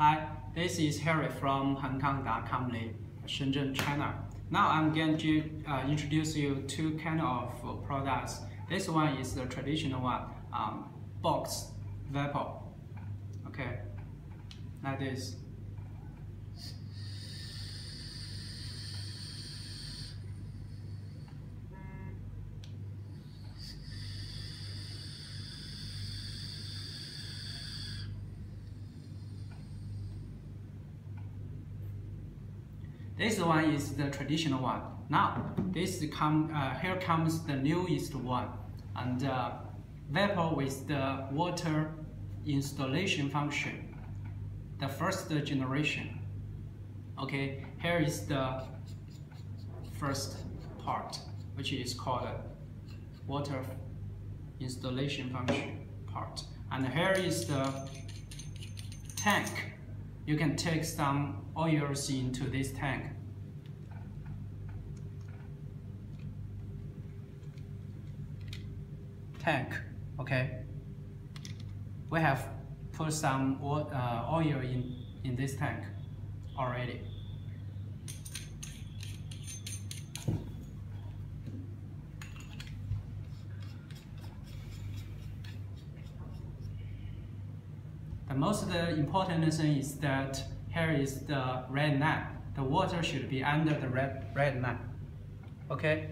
Hi, this is Harry from Hankang Company, Shenzhen, China. Now I'm going to uh, introduce you two kind of products. This one is the traditional one, um, box vapor. Okay, like this. This one is the traditional one. Now, this come uh, here comes the newest one, and uh, vapor with the water installation function, the first generation. Okay, here is the first part, which is called water installation function part, and here is the tank you can take some oils into this tank. Tank, okay. We have put some uh, oil in, in this tank already. The most important thing is that here is the red line. The water should be under the red, red line. Okay.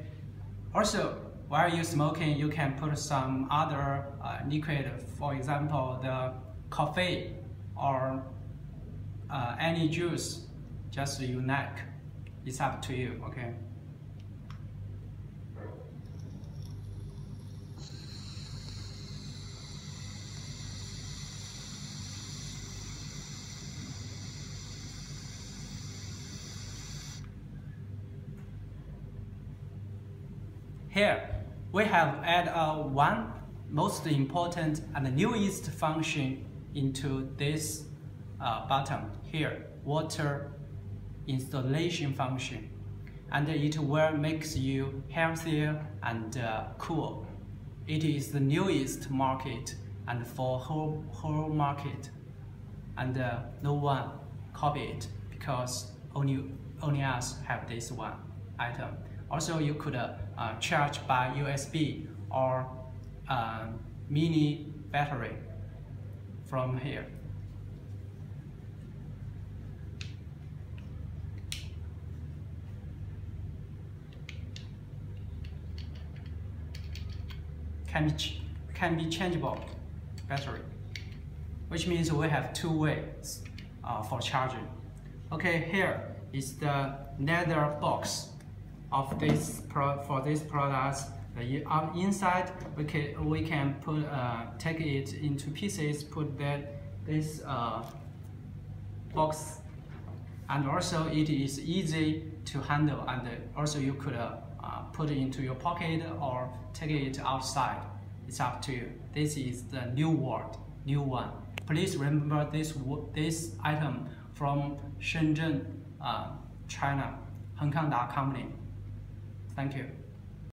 Also, while you're smoking, you can put some other uh, liquid, for example, the coffee or uh, any juice, just you like. It's up to you, okay? Here, we have added uh, one most important and newest function into this uh, button here, water installation function. And it will make you healthier and uh, cool. It is the newest market and for whole, whole market. And uh, no one copy it because only, only us have this one item. Also, you could uh, uh, charge by USB or uh, mini battery from here. Can be, can be changeable battery, which means we have two ways uh, for charging. Okay, here is the leather box of this pro for this product. Uh, inside we can we can put uh, take it into pieces, put that this uh, box, and also it is easy to handle, and also you could uh, uh, put it into your pocket or take it outside. It's up to you. This is the new world, new one. Please remember this this item from Shenzhen, uh, China, Hankang Company. Thank you.